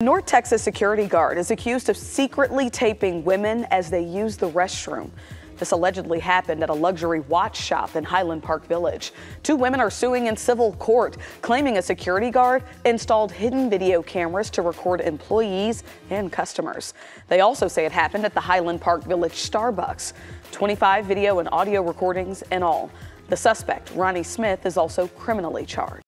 North Texas security guard is accused of secretly taping women as they use the restroom. This allegedly happened at a luxury watch shop in Highland Park Village. Two women are suing in civil court, claiming a security guard installed hidden video cameras to record employees and customers. They also say it happened at the Highland Park Village Starbucks. 25 video and audio recordings in all. The suspect, Ronnie Smith, is also criminally charged.